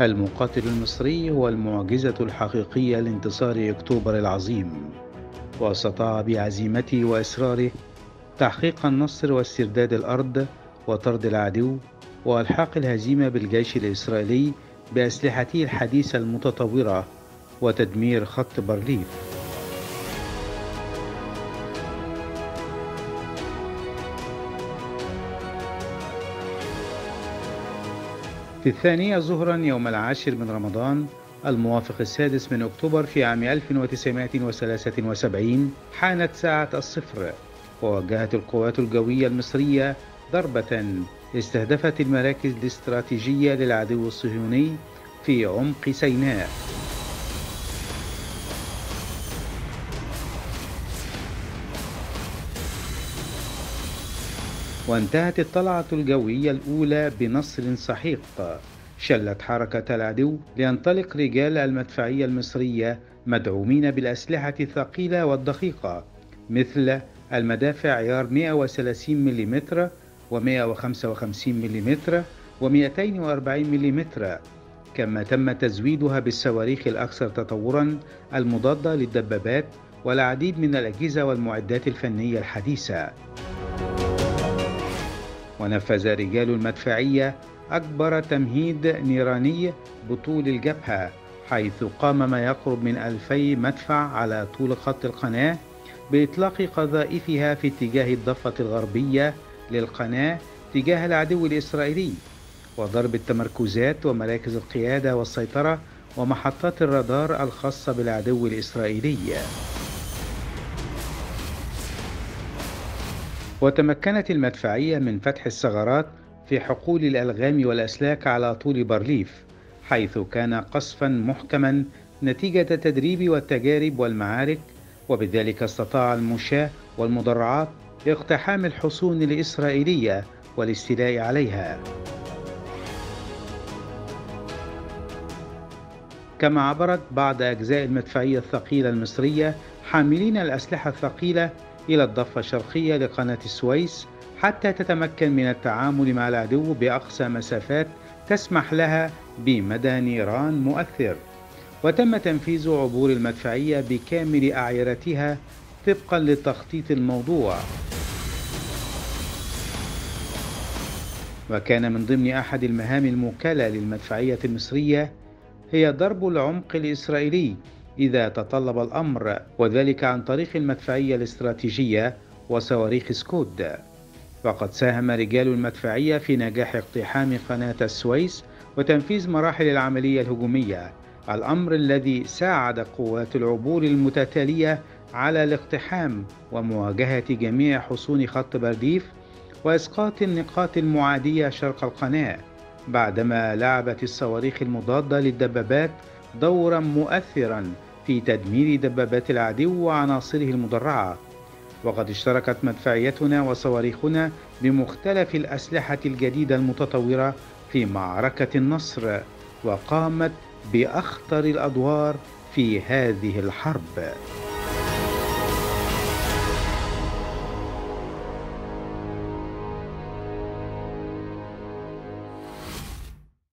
المقاتل المصري هو المعجزة الحقيقية لانتصار أكتوبر العظيم واستطاع بعزيمته وإصراره تحقيق النصر واسترداد الأرض وطرد العدو وإلحاق الهزيمة بالجيش الإسرائيلي بأسلحته الحديثة المتطورة وتدمير خط بارليف في الثانية ظهرا يوم العاشر من رمضان الموافق السادس من أكتوبر في عام 1973 حانت ساعة الصفر ووجهت القوات الجوية المصرية ضربة استهدفت المراكز الاستراتيجية للعدو الصهيوني في عمق سيناء. وانتهت الطلعة الجوية الأولى بنصر سحيق شلت حركة العدو لينطلق رجال المدفعية المصرية مدعومين بالأسلحة الثقيلة والدقيقة مثل المدافع عيار 130 ملم و155 ملم و240 ملم كما تم تزويدها بالصواريخ الأكثر تطورا المضادة للدبابات والعديد من الأجهزة والمعدات الفنية الحديثة. ونفذ رجال المدفعية أكبر تمهيد نيراني بطول الجبهة حيث قام ما يقرب من ألفي مدفع على طول خط القناة بإطلاق قذائفها في اتجاه الضفة الغربية للقناة تجاه العدو الإسرائيلي وضرب التمركزات ومراكز القيادة والسيطرة ومحطات الرادار الخاصة بالعدو الإسرائيلي. وتمكنت المدفعية من فتح الثغرات في حقول الألغام والأسلاك على طول بارليف حيث كان قصفا محكما نتيجة التدريب والتجارب والمعارك وبذلك استطاع المشاة والمدرعات اقتحام الحصون الإسرائيلية والاستيلاء عليها. كما عبرت بعض أجزاء المدفعية الثقيلة المصرية حاملين الأسلحة الثقيلة إلى الضفة الشرقية لقناة السويس حتى تتمكن من التعامل مع العدو بأقصى مسافات تسمح لها بمدى نيران مؤثر. وتم تنفيذ عبور المدفعية بكامل أعيرتها طبقا للتخطيط الموضوع. وكان من ضمن أحد المهام الموكلة للمدفعية المصرية هي ضرب العمق الإسرائيلي إذا تطلب الأمر وذلك عن طريق المدفعية الاستراتيجية وصواريخ سكود. وقد ساهم رجال المدفعية في نجاح اقتحام قناة السويس وتنفيذ مراحل العملية الهجومية. الأمر الذي ساعد قوات العبور المتتالية على الاقتحام ومواجهة جميع حصون خط برديف وإسقاط النقاط المعادية شرق القناة. بعدما لعبت الصواريخ المضادة للدبابات دورا مؤثرا في تدمير دبابات العدو وعناصره المدرعة. وقد اشتركت مدفعيتنا وصواريخنا بمختلف الأسلحة الجديدة المتطورة في معركة النصر وقامت بأخطر الأدوار في هذه الحرب.